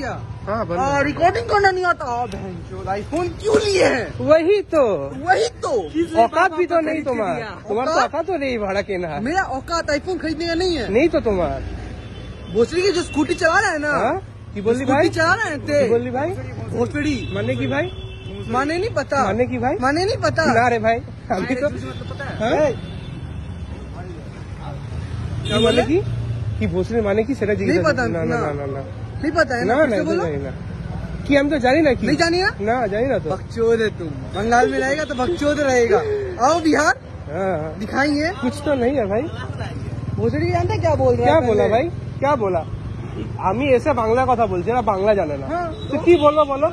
दिया। हाँ आ, रिकॉर्डिंग करना नहीं आता। बहन आईफोन क्यों लिए हैं? वही तो। वही तो। औकात भी तो नहीं तुम्हारा। तुम्हारा तो औकात? तो नहीं भाड़ा के ना। मेरा औकात आईफोन खरीदने का नहीं है। नहीं तो तुम्हारा। भोसड़ी की जो स्कूटी चला रहा है ना हाँ? की बोली भाई। चला रहे थे बोली भाई। भोसड़ी। माने की भाई? माने नहीं पता। माने की भाई? माने नहीं पता। ना रे भाई। अभी तो मतलब पता है? हाँ? क्या माने की? भोसरी माने की सेरा जी नहीं पता। ना ना ना। না না না नहीं पता है না ना না फिर से এটা बोलो জানি না কি আমি তো জানি না কি नहीं जानी ना না জানি না তো बकचोद है तुम बंगाल में रहेगा तो बकचोद रहेगा आओ बिहार हाँ हाँ। दिखाएंगे कुछ तो नहीं है भाई भोसड़ी जानते क्या बोल रहा क्या है बोला पहले? ভাই क्या बोला আমি এসে বাংলা কথা বলছি এরা বাংলা জানে না हाँ, তো কি বলবো বলো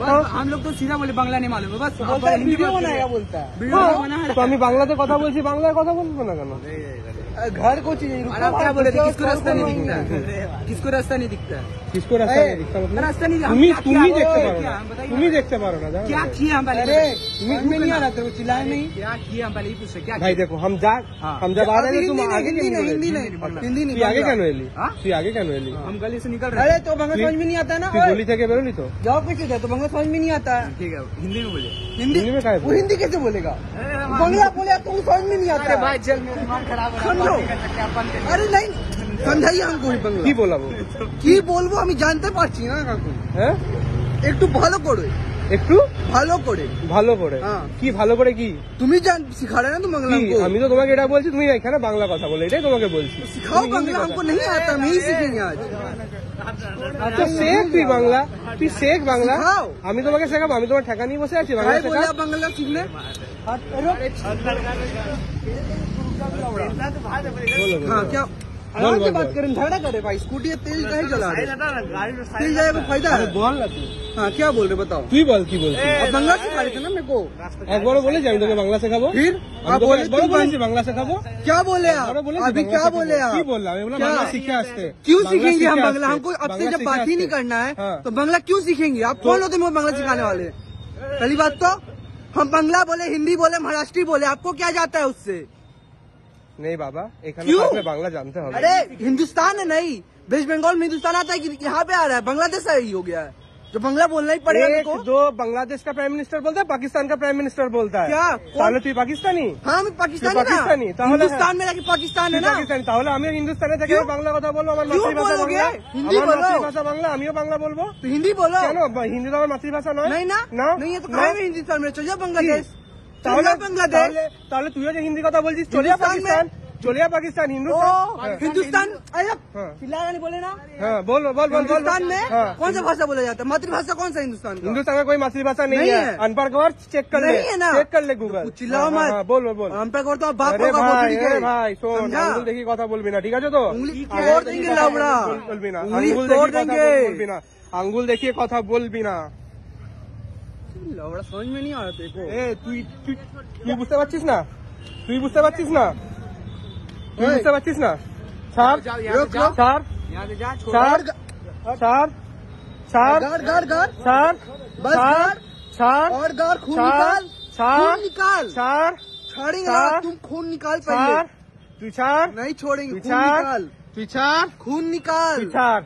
बस हम लोग तो सीधा बोले बांग्ला नहीं मालूम है बस बोलता है वीडियो बनाएगा बोलता है হ্যাঁ, তো আমি বাংলাতে কথা বলছি বাংলায় কথা বলবো না কেন घर को चाहिए और आप क्या बोल तो तो तो किसको रास्ता नहीं दिखता? किसको रास्ता नहीं दिखता? किसको रास्ता नहीं दिखता रास्ता नहीं तुम ही देखते पारो तुम क्या किया नहीं आ रहा तेरे चिल्लाए नहीं? क्या किया पहले? पूछ क्या भाई देखो हम जा हाँ। हम जब आ रहे थे तुम आगे नहीं हिंदी नहीं आगे क्या? नोली हाँ? तू आगे क्या नोली हम गली से निकल रहे तो बंगा समझ में नहीं आता ना गोली थे बेरोली तो? जाओ कैसे थे तो बंगा समझ में नहीं आता। ठीक है हिंदी में बोले हिंदी में वो हिंदी कैसे बोलेगा? हाँ। बंगला बोले तुम समझ में नहीं आता। भाई जल्द खराब আমি হ্যাঁ? একটু ভালো করে। একটু? ভালো করে। ভালো করে? হ্যাঁ। কি ভালো করে কি? তুমি জান না তো বাংলা আমি তো তোমাকে এটা বলছি তুমি এখানে বাংলা কথা বলে এটাই তোমাকে বলছি। শিখাও বাংলা নেই আমি শিখিনি আজ। आज তো শেখ তুই বাংলা তুই শেখ বাংলা শিখাও। আমি তোমাকে শেখাবো আমি তোমার ঠেকা নিয়ে বসে আছি বাংলা भाई बोले শেখা आप बांग्ला सीखने बोलो, बोलो। हाँ क्या बोल, आराम से बात करें झगड़ा करे भाई स्कूटी तेज नहीं चला रहे तेज जाए फ़ायदा है। बोल हाँ क्या बोल रहे बताओ। तू बोल की बोल। बांग्ला सिखा रहे थे ना मेरे को? एक बार बोले जाए तुम्हें बांग्ला सिखाबो फिर? आप बोले बांग्ला सिखाबो क्या बोले अभी क्या बोले क्यूँ सीखेंगे हम बंगला? हमको आपसे जब बात ही नहीं करना है तो बंगला क्यूँ सीखेंगे? आप कौन होते मुझे बांग्ला सिखाने वाले? पहली बात तो हम बंगला बोले हिंदी बोले महाराष्ट्री बोले आपको क्या जाता है उससे? नहीं बाबा एक बांग्ला जानते हैं अरे हिंदुस्तान है नहीं वेस्ट बंगाल में हिंदुस्तान आता है कि यहाँ पे आ रहा है बांग्लादेश ही हो गया है। तो जो बंगला बोलना ही पड़ेगा एक दो बांग्लादेश का प्राइम मिनिस्टर बोलता है पाकिस्तान का प्राइम मिनिस्टर बोलता है। क्या? ताहले पाकिस्तानी? हाँ मैं पाकिस्तानी पाकिस्तानी तो हिंदुस्तान में रहकर पाकिस्तान है ना। पाकिस्तानी तो हमें हिंदुस्तान है बांग्ला कथा बोलो हमारे मातृभाषा हिंदी बोलो। बांग्ला बांग्ला बोलो हिंदी बोलो। हिंदी तो हमारे मातृभाषा ना नहीं ना? नहीं तो हिंदुस्तान में चलिए बांग्लादेश। তাহলে जाओ बांग्लादेश তাহলে- তাহলে তুইও যে হিন্দি কথা বলছিস চলিয়া हिंदुस्तान পাকিস্তান চলিয়া পাকিস্তান ओ হিন্দুস্তান हिंदुस्तान अरे हाँ। चिल्लाया नहीं बोले ना হ্যাঁ বল বল বল বল हिंदुस्तान में हाँ। कौन सा भाषा बोला जाता है मातृभाषा कौन सा हिंदुस्तान का हिंदुस्तान में कोई मातृभाषा नहीं, नहीं है है। अनपढ़ कवर चेक कर ले नहीं है ना चेक कर ले गूगल कुछ चिल्लाओ हाँ, मत हाँ, बोल बोल बोल हम पे करता हूँ बाप अरे होगा भाई भोसड़ी अरे के भाई शोन समझा? আঙ্গুল দেখি কথা বলবি না ঠিক আছে তো उंगली আঙ্গুল तोड़ দেখি देंगे কথা लावड़ा। বল- বলবি না उंगली আঙ্গুল तोड़ দেখি কথা देंगे। বল- বলবি না আঙ্গুল দেখিয়ে কথা বলবি না लौड़ा समझ में नहीं आ रहा तेरे को এ তুই তুই তুই বুঝতে পারছিস না তুই বুঝতে পারছিস না তুই ওই। বুঝতে পারছিস না ছাড় जाओ यहाँ रुक, से जाओ रुक। ছাড় यहाँ से जा छोड़ ছাড় ছাড় ছাড় गाड़ गाड़ गाड़ ছাড় बस ছাড় गाड़ ছাড় और गाड़ खून ছাড় निकाल ছাড় खून निकाल ছাড় छोड़ेंगे ছাড়। ना तुम खून निकाल ছাড় पहले তুই ছাড় नहीं छोड़ेंगे তুই खून ছাড় निकाल তুই ছাড় खून निकाल তুই ছাড়